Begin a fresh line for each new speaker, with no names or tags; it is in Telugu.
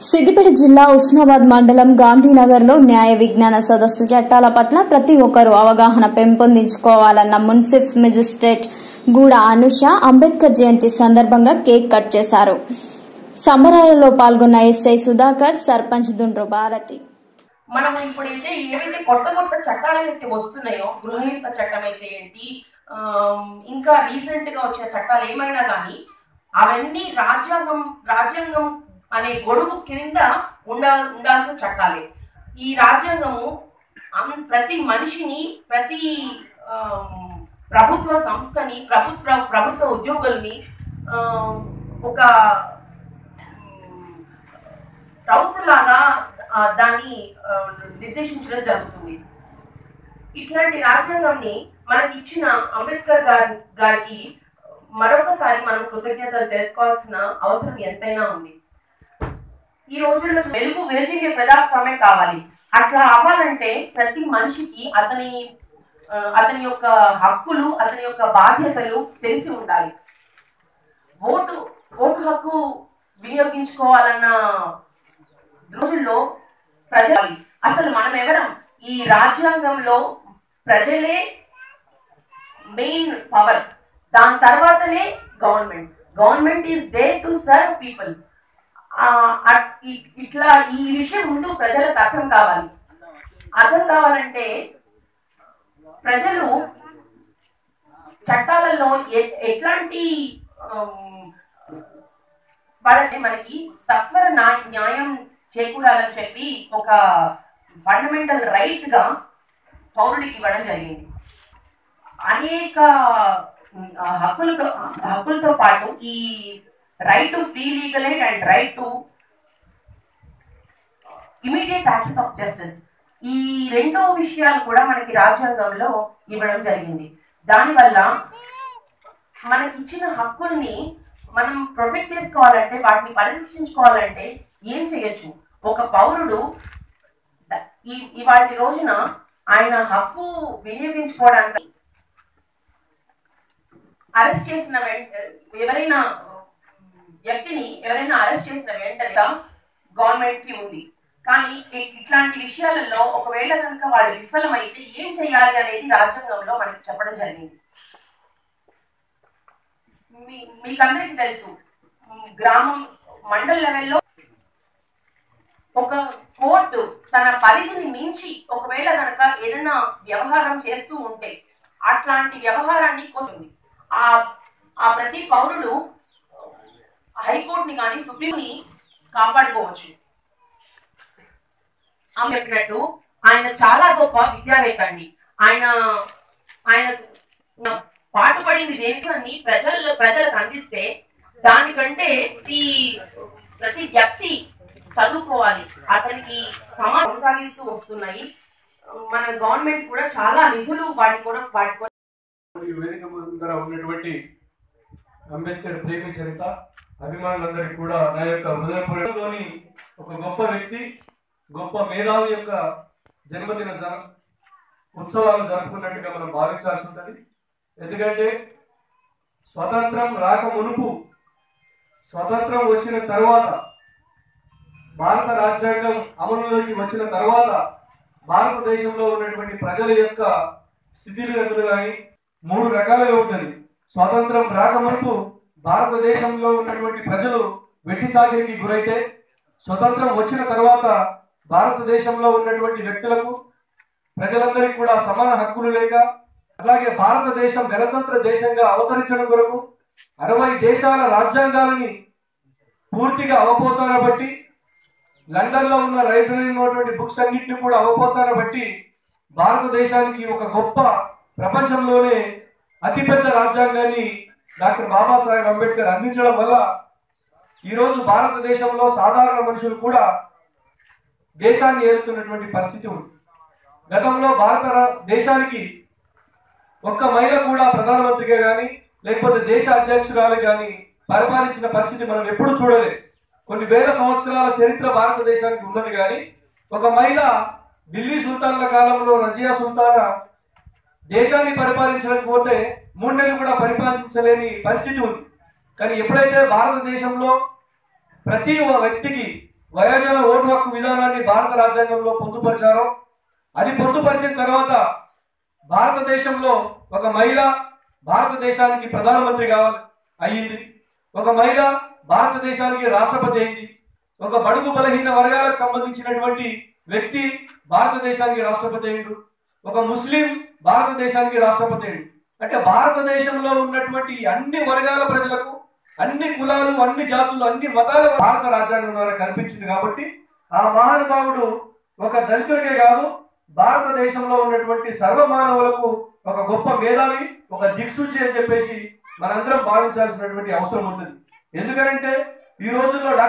సిద్దిపేట జిల్లా ఉస్నాబాద్ మండలం గాంధీనగర్లో న్యాయ విజ్ఞాన సదస్సు చట్టాల పట్ల ప్రతి ఒక్కరూ అవగాహన పెంపొందించుకోవాలన్న మున్సిఫ్ మెజిస్ట్రేట్ గూడ అనుష అంబేద్కర్ జయంతి సందర్భంగా కేక్ కట్ చేశారు. సంబరాలలో పాల్గొన్న ఎస్ఐ సుధాకర్ సర్పంచ్ దుండ్రు భారతి.
మనం ఇప్పుడైతే ఏవైతే కొత్త కొత్త చట్టాలైతే వస్తున్నాయో గృహహింస చట్టం అయితే ఏంటి ఇంకా రీసెంట్గా వచ్చిన చట్టాలు ఏమైనా కానీ అవన్నీ రాజ్యాంగం రాజ్యాంగం అనే గొడుగు కింద ఉండా ఉండాల్సిన చట్టాలే. ఈ రాజ్యాంగము ప్రతి మనిషిని ప్రతి ప్రభుత్వ సంస్థని ప్రభుత్వ ప్రభుత్వ ఉద్యోగుల్ని ఒక రౌత్ లాగా దాన్ని నిర్దేశించడం జరుగుతుంది. ఇట్లాంటి రాజ్యాంగాన్ని మనకి ఇచ్చిన అంబేద్కర్ గారి గారికి మరొకసారి మనం కృతజ్ఞతలు తెలుసుకోవాల్సిన అవసరం ఎంతైనా ఉంది. ఈ రోజుల్లో వెలుగు వెలిజే ప్రజాస్వామ్యం కావాలి. అట్లా అవ్వాలంటే ప్రతి మనిషికి అతని అతని యొక్క హక్కులు అతని యొక్క బాధ్యతలు తెలిసి ఉండాలి. ఓటు ఓటు హక్కు వినియోగించుకోవాలన్న రోజుల్లో ప్రజలు అసలు మనం ఎవరం? ఈ రాజ్యాంగంలో ప్రజలే మెయిన్ పవర్. దాని తర్వాతనే government. Government is there to serve people. ఇట్లా ఈ విషయం ముందు ప్రజలకు అర్థం కావాలి. అర్థం కావాలంటే ప్రజలు చట్టాలలో ఎ- ఎట్లాంటి వాళ్ళకి మనకి సత్వర న్యాయ- న్యాయం చేకూరాలని చెప్పి ఒక ఫండమెంటల్ రైట్గా పౌరుడికి ఇవ్వడం జరిగింది. అనేక హక్కులతో హక్కులతో పాటు ఈ right to free legal aid and right to immediate access of justice ఈ రెండో విషయాలు కూడా మనకి రాజ్యాంగంలో ఇవ్వడం జరిగింది. దానివల్ల మనకి ఇచ్చిన హక్కుల్ని మనం ప్రొటెక్ట్ చేసుకోవాలంటే వాటిని పరిరక్షించుకోవాలంటే ఏం చేయొచ్చు? ఒక పౌరుడు ఈ ఇవాటి రోజున ఆయన హక్కు వినియోగించుకోవడానికి అరెస్ట్ చేసిన వెంట ఎవరైనా వ్యక్తిని ఎవరైనా అరెస్ట్ చేసిన వెంటనే గవర్నమెంట్కి ఉంది. కానీ ఇట్లాంటి విషయాలలో ఒకవేళ కనుక వాళ్ళు విఫలమైతే ఏం చేయాలి అనేది రాజ్యాంగంలో మనకి చెప్పడం జరిగింది. మీ మీకందరికీ తెలుసు గ్రామం మండల లెవెల్లో ఒక కోర్టు తన పరిధిని మించి ఒకవేళ కనుక ఏదైనా వ్యవహారం చేస్తూ ఉంటే అట్లాంటి వ్యవహారాన్ని కోసింది ఆ ఆ ప్రతి పౌరుడు హైకోర్టుని కానీ సుప్రీంని కాపాడుకోవచ్చు. ఆమె చెప్పినట్టు ఆయన చాలా గొప్ప విద్యావేత్త అండి. ఆయన ఆయన పాటుపడింది దేనికి అని ప్రజల్లో ప్రజలకు అందిస్తే దానికంటే ప్రతి ప్రతి వ్యక్తి చదువుకోవాలి. అతనికి సమా కొనసాగిస్తూ వస్తున్నాయి. మన గవర్నమెంట్ కూడా చాలా నిధులు వాటి కూడా వాటి కూడా
ముందర ఉన్నటువంటి అంబేద్కర్ ప్రేమి చరిత అభిమానులందరికీ కూడా నా యొక్క హృదయపూర్వకంలోని ఒక గొప్ప వ్యక్తి గొప్ప మేధావి యొక్క జన్మదిన జన ఉత్సవాలు జరుపుకున్నట్టుగా మనం భావించాల్సి ఉంటుంది. ఎందుకంటే స్వతంత్రం రాక మునుపు స్వతంత్రం వచ్చిన తర్వాత భారత రాజ్యాంగం అమలులోకి వచ్చిన తర్వాత భారతదేశంలో ఉన్నటువంటి ప్రజల యొక్క స్థితిగతులు కానీ మూడు రకాలుగా ఉంటుంది. స్వాతంత్రం రాకమునుపు భారతదేశంలో ఉన్నటువంటి ప్రజలు వెట్టి చాకిరికి గురైతే స్వతంత్రం వచ్చిన తర్వాత భారతదేశంలో ఉన్నటువంటి వ్యక్తులకు ప్రజలందరికీ కూడా సమాన హక్కులు లేక అలాగే భారతదేశం గణతంత్ర దేశంగా అవతరించడం కొరకు అరవై దేశాల రాజ్యాంగాలని పూర్తిగా అవపోసాన బట్టి లండన్లో ఉన్న లైబ్రరీలో ఉన్నటువంటి బుక్స్ అన్నింటినీ కూడా అవపోసాన బట్టి భారతదేశానికి ఒక గొప్ప ప్రపంచంలోనే అతిపెద్ద రాజ్యాంగాన్ని డాక్టర్ బాబాసాహెబ్ అంబేద్కర్ అందించడం వల్ల ఈరోజు భారతదేశంలో సాధారణ మనుషులు కూడా దేశాన్ని ఏలుతున్నటువంటి పరిస్థితి ఉంది. గతంలో భారత దేశానికి ఒక్క మహిళ కూడా ప్రధానమంత్రిగా కానీ లేకపోతే దేశ అధ్యక్షురాలు కానీ పరిపాలించిన పరిస్థితి మనం ఎప్పుడూ చూడలేదు. కొన్ని వేల సంవత్సరాల చరిత్ర భారతదేశానికి ఉన్నది కానీ ఒక మహిళ ఢిల్లీ సుల్తాన్ల కాలంలో రజియా సుల్తానా దేశాన్ని పరిపాలించకపోతే మూడు నెలలు కూడా పరిపాలించలేని పరిస్థితి ఉంది. కానీ ఎప్పుడైతే భారతదేశంలో ప్రతి వ్యక్తికి వయోజన ఓటు హక్కు విధానాన్ని భారత రాజ్యాంగంలో పొందుపరిచారో అది పొందుపరిచిన తర్వాత భారతదేశంలో ఒక మహిళ భారతదేశానికి ప్రధానమంత్రి కావాలి అయ్యింది. ఒక మహిళ భారతదేశానికి రాష్ట్రపతి అయింది ఒక బడుగు బలహీన వర్గాలకు సంబంధించినటువంటి వ్యక్తి భారతదేశానికి రాష్ట్రపతి అయిండు ఒక ముస్లిం భారతదేశానికి రాష్ట్రపతి అంటే భారతదేశంలో ఉన్నటువంటి అన్ని వర్గాల ప్రజలకు అన్ని కులాలు అన్ని జాతులు అన్ని మతాల భారత రాజ్యాంగం ద్వారా కనిపించింది కాబట్టి ఆ మహానుభావుడు ఒక దళితుడికే కాదు భారతదేశంలో ఉన్నటువంటి సర్వమానవులకు ఒక గొప్ప మేధావి ఒక దిక్సూచి అని చెప్పేసి మనందరం భావించాల్సినటువంటి అవసరం ఉంటుంది. ఎందుకంటే ఈ రోజుల్లో